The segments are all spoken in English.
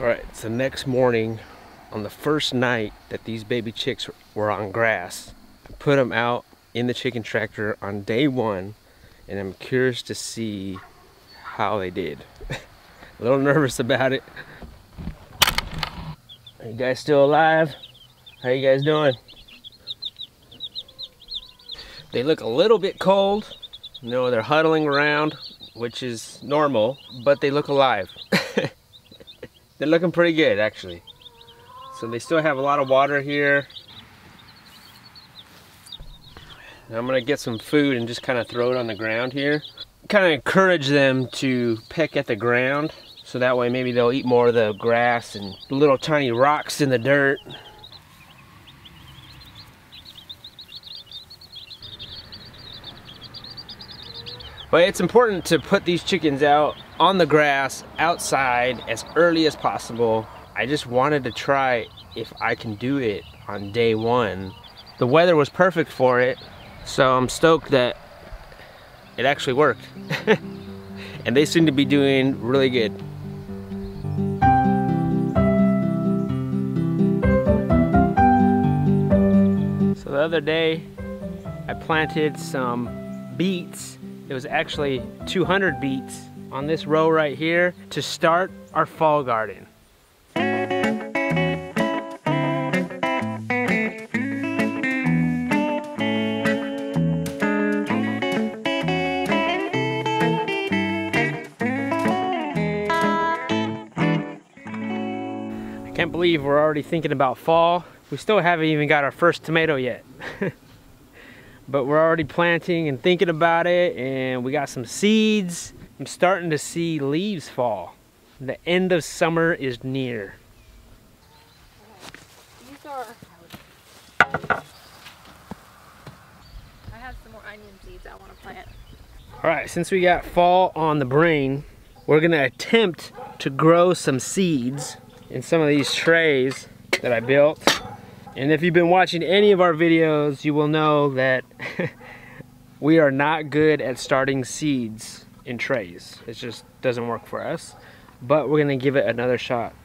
All right, it's the next morning on the first night that these baby chicks were on grass. I put them out in the chicken tractor on day one and I'm curious to see how they did. A little nervous about it. Are you guys still alive? How are you guys doing? They look a little bit cold. You know, they're huddling around, which is normal, but they look alive. They're looking pretty good, actually. So they still have a lot of water here. I'm gonna get some food and just kind of throw it on the ground here. Kind of encourage them to peck at the ground so that way maybe they'll eat more of the grass and little tiny rocks in the dirt. But it's important to put these chickens out on the grass outside as early as possible. I just wanted to try if I can do it on day one. The weather was perfect for it, so I'm stoked that it actually worked. and they seem to be doing really good. So the other day, I planted some beets it was actually 200 beets on this row right here to start our fall garden. I can't believe we're already thinking about fall. We still haven't even got our first tomato yet. but we're already planting and thinking about it and we got some seeds. I'm starting to see leaves fall. The end of summer is near. These are... I have some more onion seeds I want to plant. All right, since we got fall on the brain, we're gonna attempt to grow some seeds in some of these trays that I built. And if you've been watching any of our videos, you will know that we are not good at starting seeds in trays. It just doesn't work for us. But we're gonna give it another shot.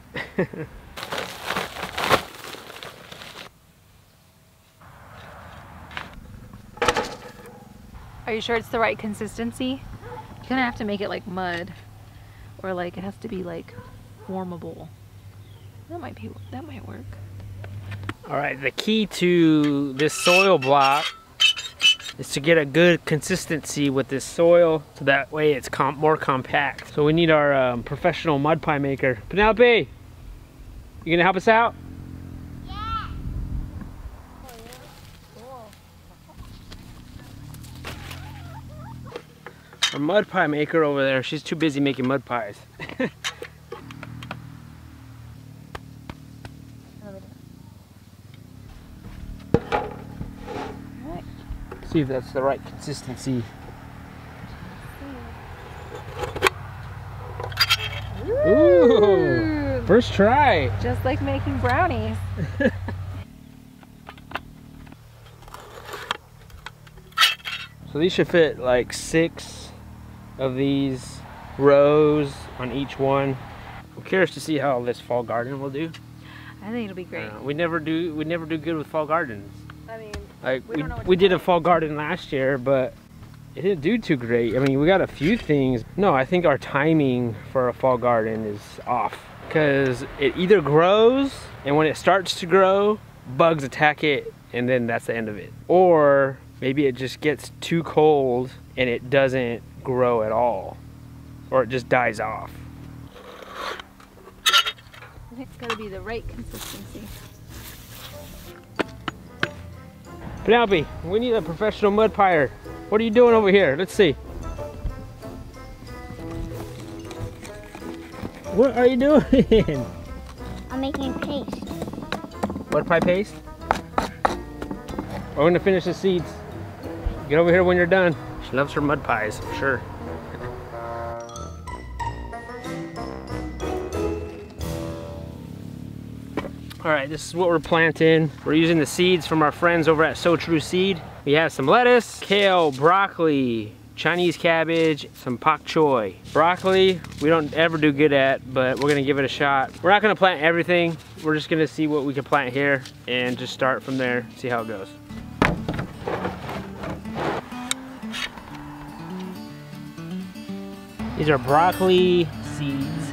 Are you sure it's the right consistency? You're gonna have to make it like mud. Or like it has to be like formable. That might be, that might work. All right, the key to this soil block is to get a good consistency with this soil so that way it's com more compact. So we need our um, professional mud pie maker. Penelope, you gonna help us out? Yeah. Our mud pie maker over there, she's too busy making mud pies. See if that's the right consistency. Ooh, first try. Just like making brownies. so these should fit like six of these rows on each one. I'm curious to see how this fall garden will do. I think it'll be great. Uh, we never do we never do good with fall gardens. I mean, Like We we, don't know what we did a fall garden last year, but it didn't do too great. I mean, we got a few things. No, I think our timing for a fall garden is off because it either grows and when it starts to grow, bugs attack it and then that's the end of it. Or maybe it just gets too cold and it doesn't grow at all or it just dies off. It's gotta be the right consistency. Penelope, we need a professional mud pyre. What are you doing over here? Let's see. What are you doing? I'm making paste. Mud pie paste? We're gonna finish the seeds. Get over here when you're done. She loves her mud pies, for sure. All right, this is what we're planting. We're using the seeds from our friends over at Sow True Seed. We have some lettuce, kale, broccoli, Chinese cabbage, some pak choy. Broccoli, we don't ever do good at, but we're gonna give it a shot. We're not gonna plant everything. We're just gonna see what we can plant here and just start from there, see how it goes. These are broccoli seeds.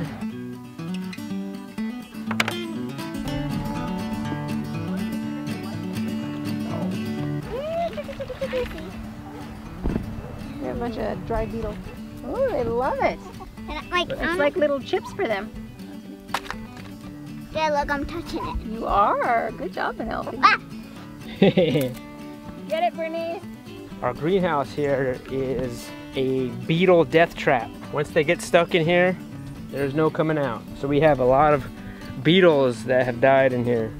They're a bunch of dried beetles. Oh, they love it. And like, It's I'm, like little chips for them. yeah, look, I'm touching it. You are. Good job, Penelope. Ah! Get it, Bernice. Our greenhouse here is a beetle death trap. Once they get stuck in here, there's no coming out. So we have a lot of beetles that have died in here.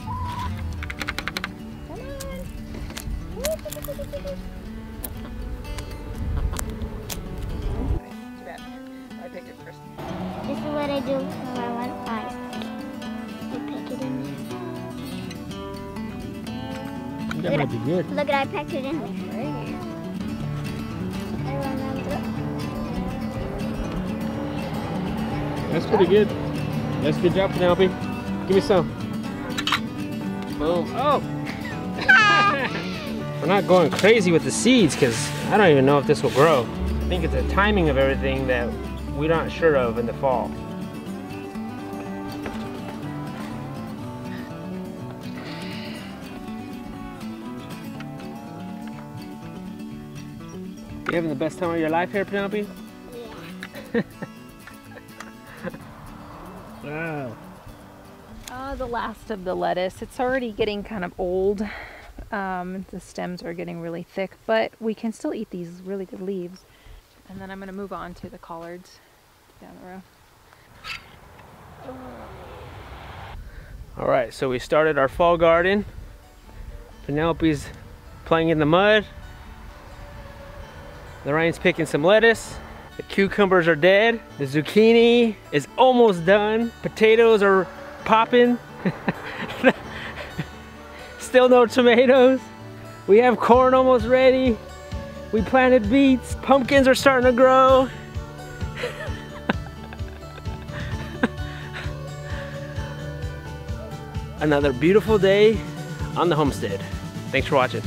I picked it first. This is what I do when I want ice. I pack it in there. That might be good. Look at I packed it in there. I remember. That's pretty good. That's a good job, Penelope. Give me some. Boom. Oh! We're not going crazy with the seeds because I don't even know if this will grow. I think it's the timing of everything that we're not sure of in the fall. You having the best time of your life here, Penelope? Yeah. Wow. Uh, the last of the lettuce. It's already getting kind of old. Um, the stems are getting really thick, but we can still eat these really good leaves. And then I'm going to move on to the collards down the row. All right, so we started our fall garden. Penelope's playing in the mud. Lorraine's picking some lettuce. The cucumbers are dead. The zucchini is almost done. Potatoes are popping. Still no tomatoes. We have corn almost ready. We planted beets. Pumpkins are starting to grow. Another beautiful day on the homestead. Thanks for watching.